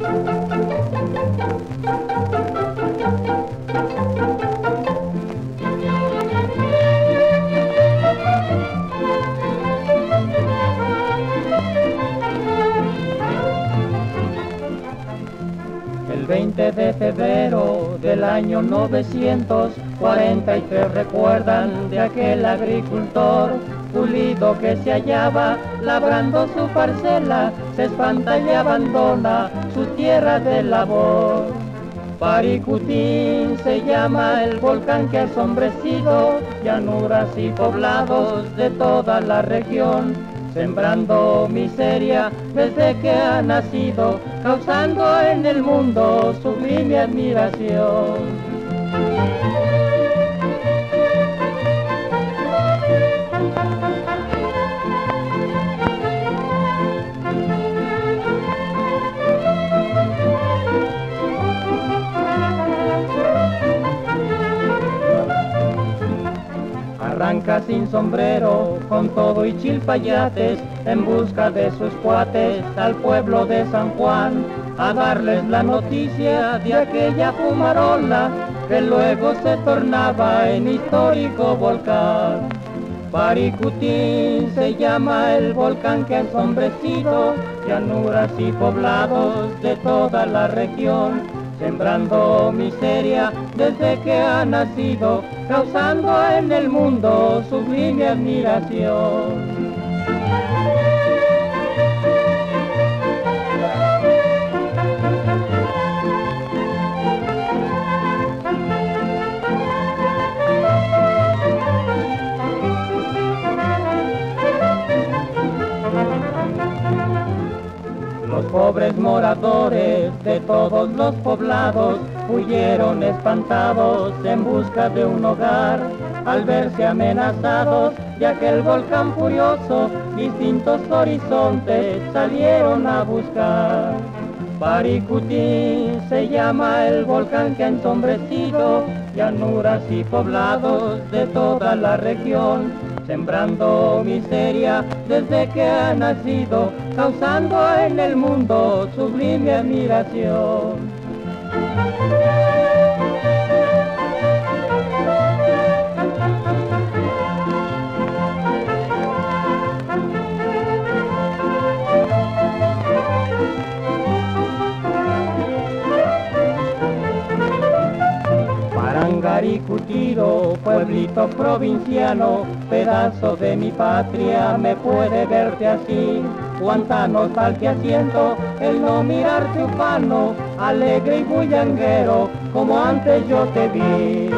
El 20 de febrero del año 943 recuerdan de aquel agricultor pulido que se hallaba labrando su parcela, se espanta y abandona su tierra de labor. Paricutín se llama el volcán que ha asombrecido llanuras y poblados de toda la región sembrando miseria desde que ha nacido, causando en el mundo sublime admiración. Arranca sin sombrero, con todo y chilpayates, en busca de sus cuates al pueblo de San Juan, a darles la noticia de aquella fumarola que luego se tornaba en histórico volcán. Paricutín se llama el volcán que ha ensombrecido llanuras y poblados de toda la región sembrando miseria desde que ha nacido, causando en el mundo sublime admiración. Pobres moradores de todos los poblados huyeron espantados en busca de un hogar. Al verse amenazados de aquel volcán furioso, distintos horizontes salieron a buscar. Paricutín se llama el volcán que ha ensombrecido llanuras y poblados de toda la región sembrando miseria desde que ha nacido, causando en el mundo sublime admiración. Parangaricutiro, pueblito provinciano, pedazo de mi patria, me puede verte así. Cuánta nostalgia siento el no mirarte ufano, alegre y bullanguero, como antes yo te vi.